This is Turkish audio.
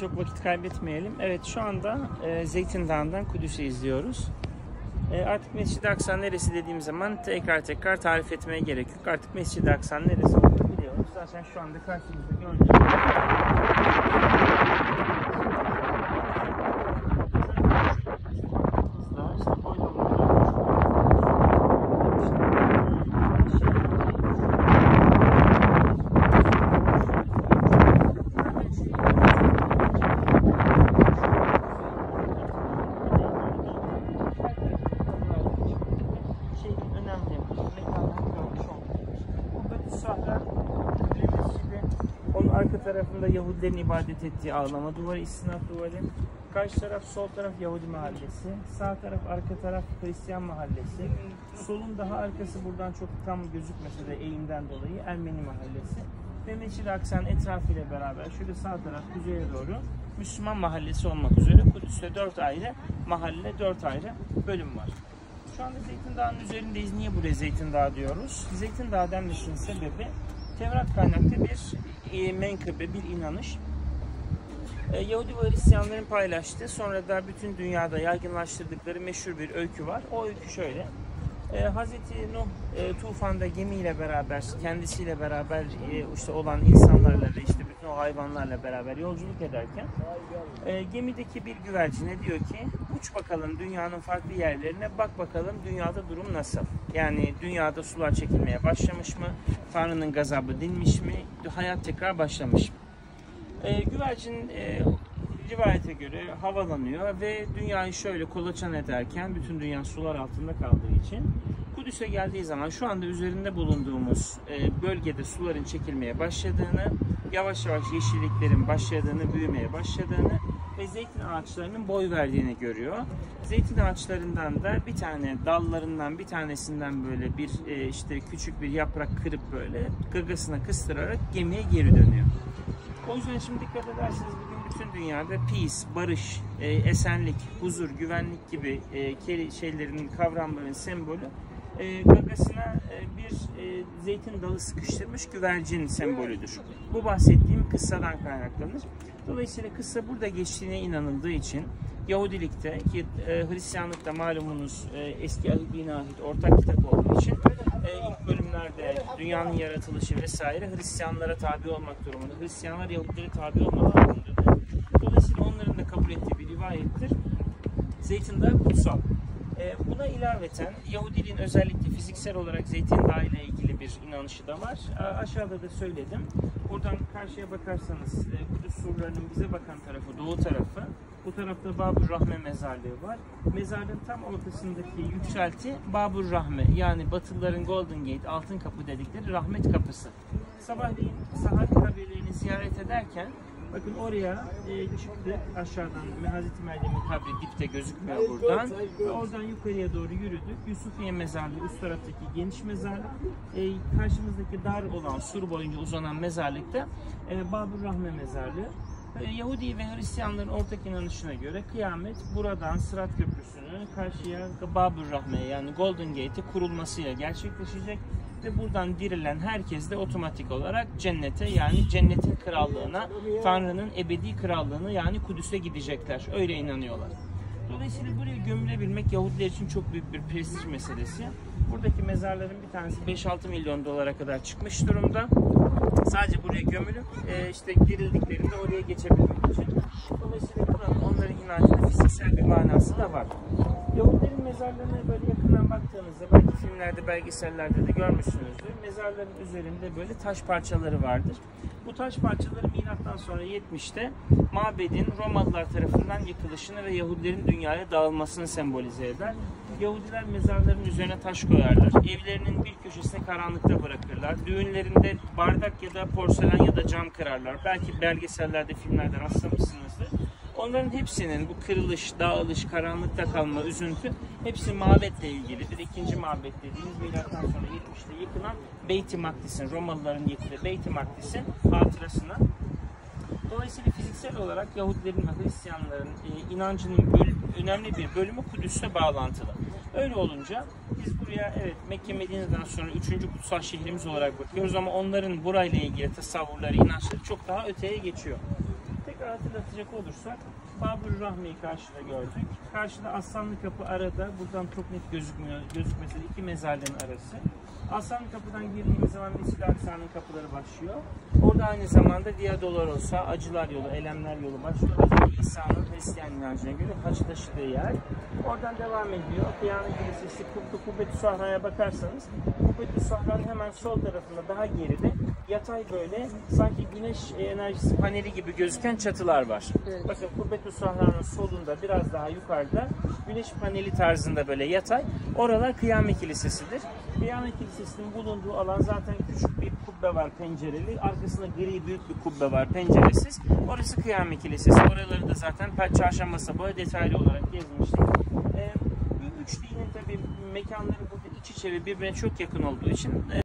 Çok vakit kaybetmeyelim. Evet şu anda e, Zeytin Dağı'ndan Kudüs'ü izliyoruz. E, artık Mescid-i Aksa neresi dediğim zaman tekrar tekrar tarif etmeye gerek yok. Artık Mescid-i Aksa neresi olduğunu biliyoruz. Zaten şu anda karşımızda gördüğünüz işte şey önemli. Mekanlar görmüş olduk. Burada Sahra Mescidi. Onun arka tarafında Yahudilerin ibadet ettiği ağlama duvarı, istinaf duvarı. Karşı taraf sol taraf Yahudi mahallesi. Sağ taraf arka taraf Hristiyan mahallesi. Solun daha arkası buradan çok tam gözükmese de eğimden dolayı Ermeni mahallesi. Ve Mescid-i Aksa'nın etrafıyla beraber şöyle sağ taraf kuzeye doğru Müslüman mahallesi olmak üzere Kudüs'te dört ayrı mahalle, dört ayrı bölüm var. Şu anda Zeytin Dağı'nın üzerindeyiz. Niye buraya Zeytin Dağı diyoruz? Zeytin Dağı denmesinin sebebi Tevrat kaynaklı bir e, menkıbe, bir inanış. E, Yahudi ve Hristiyanların paylaştığı, sonra da bütün dünyada yaygınlaştırdıkları meşhur bir öykü var. O öykü şöyle. E, Hazreti Nuh e, tufanda gemiyle beraber, kendisiyle beraber e, işte olan insanlarla ve işte bütün o hayvanlarla beraber yolculuk ederken e, gemideki bir güvercine diyor ki uç bakalım dünyanın farklı yerlerine bak bakalım dünyada durum nasıl? Yani dünyada sular çekilmeye başlamış mı? Tanrı'nın gazabı dinmiş mi? Hayat tekrar başlamış mı? E, güvercin e, rivayete göre havalanıyor ve dünyayı şöyle kolaçan ederken bütün dünya sular altında kaldığı için Kudüs'e geldiği zaman şu anda üzerinde bulunduğumuz e, bölgede suların çekilmeye başladığını, yavaş yavaş yeşilliklerin başladığını, büyümeye başladığını ve zeytin ağaçlarının boy verdiğini görüyor. Zeytin ağaçlarından da bir tane dallarından bir tanesinden böyle bir e, işte küçük bir yaprak kırıp böyle gagasına kıstırarak gemiye geri dönüyor. O yüzden şimdi dikkat ederseniz bugün bütün dünyada peace, barış, e, esenlik, huzur, güvenlik gibi e, şeylerin, kavramların sembolü e, gagasına e, bir e, zeytin dalı sıkıştırmış güvercin sembolüdür. Bu bahsettiğim kıssadan kaynaklanır. Dolayısıyla kıssa burada geçtiğine inanıldığı için Yahudilikte ki e, Hristiyanlıkta malumunuz e, eski ahit ahit ortak kitap olduğu için e, ilk bölümlerde dünyanın yaratılışı vesaire Hristiyanlara tabi olmak durumunda. Hristiyanlar Yahudilere tabi olmak durumunda. Dolayısıyla onların da kabul ettiği bir rivayettir. Zeytin Dağı kutsal. E, buna ilaveten Yahudiliğin özellikle fiziksel olarak Zeytin Dağı ile ilgili bir inanışı da var. A- aşağıda da söyledim. Buradan karşıya bakarsanız e, Kudüs surlarının bize bakan tarafı doğu tarafı. Bu tarafta Babur Rahme mezarlığı var. Mezarlığın tam ortasındaki yükselti Babur Rahme yani Batılıların Golden Gate, altın kapı dedikleri rahmet kapısı. Sabahleyin sahabe kabirlerini ziyaret ederken bakın oraya e, çıktık aşağıdan Hazreti Meryem'in kabri dipte gözükmüyor buradan. Ve oradan yukarıya doğru yürüdük. Yusufiye mezarlığı üst taraftaki geniş mezarlık. E, karşımızdaki dar olan sur boyunca uzanan mezarlıkta e, Babur Rahme mezarlığı. E, Yahudi ve Hristiyanların ortak inanışına göre kıyamet buradan Sırat Köprüsü'nü karşıya Babur Rahme'ye yani Golden Gate'e kurulmasıyla gerçekleşecek ve buradan dirilen herkes de otomatik olarak cennete yani cennetin krallığına, Tanrı'nın ebedi krallığına yani Kudüs'e gidecekler. Öyle inanıyorlar. Dolayısıyla buraya gömülebilmek Yahudiler için çok büyük bir prestij meselesi. Buradaki mezarların bir tanesi 5-6 milyon dolara kadar çıkmış durumda. Sadece buraya gömülüp e, işte dirildiklerinde oraya geçebilmek için. Dolayısıyla buranın onların inancında fiziksel bir manası da var. Mezarlarına böyle yakından baktığınızda belki filmlerde, belgesellerde de görmüşsünüzdür. Mezarların üzerinde böyle taş parçaları vardır. Bu taş parçaları milattan sonra 70'te mabedin Romalılar tarafından yıkılışını ve Yahudilerin dünyaya dağılmasını sembolize eder. Yahudiler mezarların üzerine taş koyarlar. Evlerinin bir köşesine karanlıkta bırakırlar. Düğünlerinde bardak ya da porselen ya da cam kırarlar. Belki belgesellerde, filmlerde rastlamışsınızdır. Onların hepsinin bu kırılış, dağılış, karanlıkta kalma, üzüntü hepsi mabetle ilgilidir. İkinci mabet dediğimiz milattan sonra 70'te yıkılan Beyt-i Romalıların yıktığı Beyt-i Makdis'in hatırasına Dolayısıyla fiziksel olarak Yahudilerin ve Hristiyanların e, inancının böl- önemli bir bölümü Kudüs'e bağlantılı. Öyle olunca biz buraya evet Mekke Medine'den sonra üçüncü kutsal şehrimiz olarak bakıyoruz ama onların burayla ilgili tasavvurları, inançları çok daha öteye geçiyor. Tekrar hatırlatacak olursak Babur Rahmi'yi karşıda gördük. Karşıda Aslanlı Kapı arada. Buradan çok net gözükmüyor. Gözükmese iki mezarlığın arası. Aslanlı Kapı'dan girdiğimiz zaman Mescid-i Aksa'nın kapıları başlıyor. Orada aynı zamanda Via Dolorosa, Acılar Yolu, Elemler Yolu başlıyor. Hazreti İsa'nın Hristiyan inancına göre haç taşıdığı yer. Oradan devam ediyor. Kıyamet Kilisesi, Kubbe- Kubbet-i Sahra'ya bakarsanız Kubbet-i Sahra'nın hemen sol tarafında daha geride yatay böyle sanki güneş enerjisi paneli gibi gözüken çatılar var. Evet. Bakın Kubbet-i Sahra'nın solunda biraz daha yukarıda güneş paneli tarzında böyle yatay. Oralar Kıyamet Kilisesi'dir. Kıyamet Kilisesi'nin bulunduğu alan zaten küçük bir kubbe var pencereli. Arkasında gri büyük bir kubbe var penceresiz. Orası Kıyamet Kilisesi. Oraları da zaten çarşamba sabahı detaylı olarak gezmiştik. Ee, üç dinin tabii mekanları burada iç içe ve birbirine çok yakın olduğu için